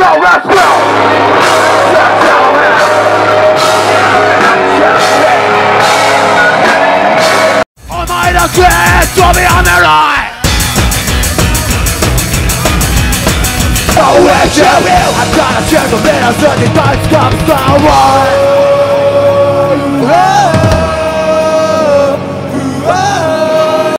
Raswell, Raswell! On my left, the right! Oh, where? I got a I'm times comes my!